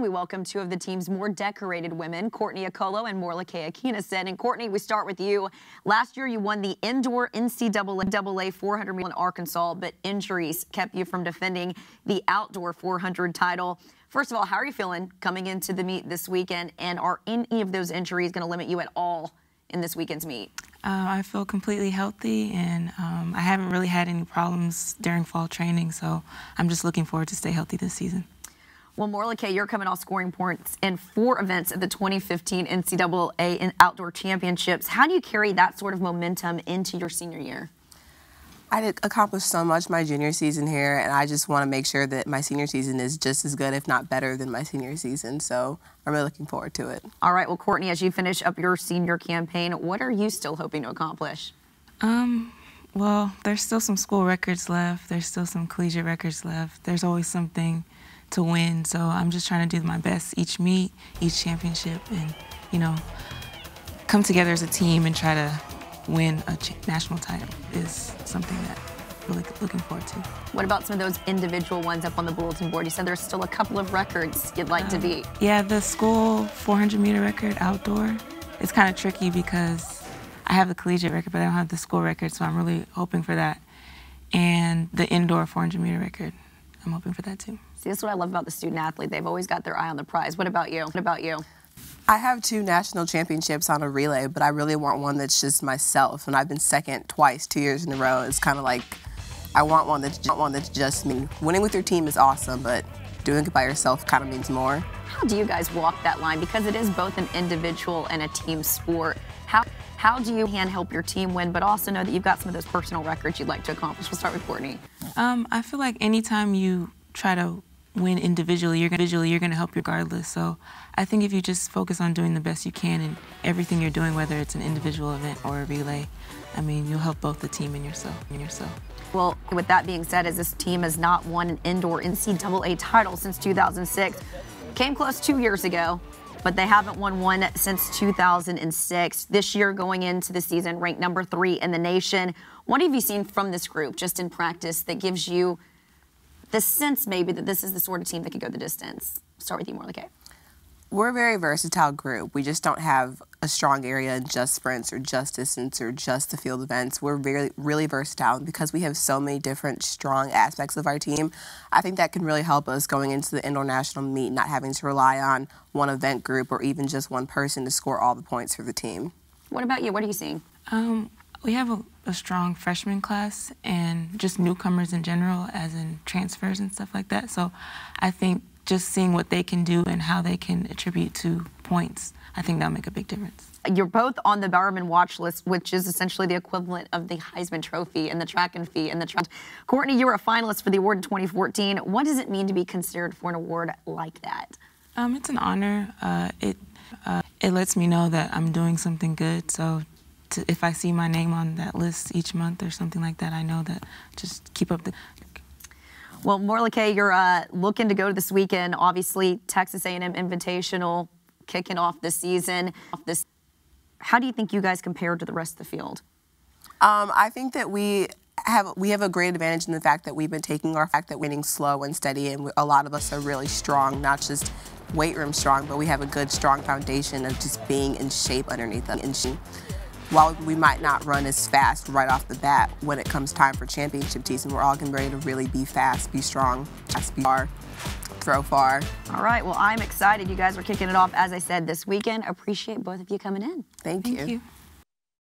We welcome two of the team's more decorated women, Courtney Okolo and Morolake Akinosun. And Courtney, we start with you. Last year, you won the indoor NCAA 400 meter in Arkansas, but injuries kept you from defending the outdoor 400 title. First of all, how are you feeling coming into the meet this weekend? And are any of those injuries going to limit you at all in this weekend's meet? Uh, I feel completely healthy, and um, I haven't really had any problems during fall training, so I'm just looking forward to stay healthy this season. Well, Morolake, you're coming off scoring points in four events at the 2015 NCAA Outdoor Championships. How do you carry that sort of momentum into your senior year? I accomplished so much my junior season here, and I just want to make sure that my senior season is just as good, if not better, than my senior season. So I'm really looking forward to it. All right. Well, Courtney, as you finish up your senior campaign, what are you still hoping to accomplish? Um, well, there's still some school records left. There's still some collegiate records left. There's always something to win. So I'm just trying to do my best each meet, each championship, and you know, come together as a team and try to win a national title is something that I'm really looking forward to. What about some of those individual ones up on the bulletin board? You said there's still a couple of records you'd like um, to beat. Yeah, the school 400 meter record outdoor. It's kind of tricky because I have the collegiate record, but I don't have the school record, so I'm really hoping for that. And the indoor 400 meter record. I'm hoping for that too. See, that's what I love about the student athlete. They've always got their eye on the prize. What about you? What about you? I have two national championships on a relay, but I really want one that's just myself. And I've been second twice, two years in a row. It's kind of like I want one that's just, one that's just me. Winning with your team is awesome, but doing it by yourself kind of means more. How do you guys walk that line? Because it is both an individual and a team sport. How how do you can help your team win, but also know that you've got some of those personal records you'd like to accomplish? We'll start with Courtney. Um, I feel like anytime you try to win individually, you're gonna, you're going to help regardless. So I think if you just focus on doing the best you can in everything you're doing, whether it's an individual event or a relay, I mean, you'll help both the team and yourself. And yourself. Well, with that being said, as this team has not won an indoor NCAA title since 2006, came close two years ago, but they haven't won one since 2006. This year, going into the season, ranked number three in the nation. What have you seen from this group just in practice that gives you the sense maybe that this is the sort of team that could go the distance? Start with you, Morolake. We're a very versatile group. We just don't have a strong area in just sprints or just distance or just the field events. We're very, really versatile. And because we have so many different strong aspects of our team, I think that can really help us going into the indoor national meet, not having to rely on one event group or even just one person to score all the points for the team. What about you? What are you seeing? Um, we have a, a strong freshman class and just newcomers in general, as in transfers and stuff like that. So I think just seeing what they can do and how they can attribute to points, I think that'll make a big difference. You're both on the Bowerman watch list, which is essentially the equivalent of the Heisman Trophy and the track and field and the track. Courtney, you were a finalist for the award in 2014. What does it mean to be considered for an award like that? Um, it's an honor. Uh, it uh, it lets me know that I'm doing something good. So to, if I see my name on that list each month or something like that, I know that just keep up the well, Morolake, you're uh, looking to go to this weekend. Obviously, Texas A&M Invitational kicking off the season. This, how do you think you guys compare to the rest of the field? Um, I think that we have we have a great advantage in the fact that we've been taking our fact that winning slow and steady, and a lot of us are really strong, not just weight room strong, but we have a good strong foundation of just being in shape underneath them while we might not run as fast right off the bat, when it comes time for championship season, we're all getting ready to really be fast, be strong, just be far, throw far. All right, well, I'm excited. You guys are kicking it off, as I said, this weekend. Appreciate both of you coming in. Thank, Thank you. you.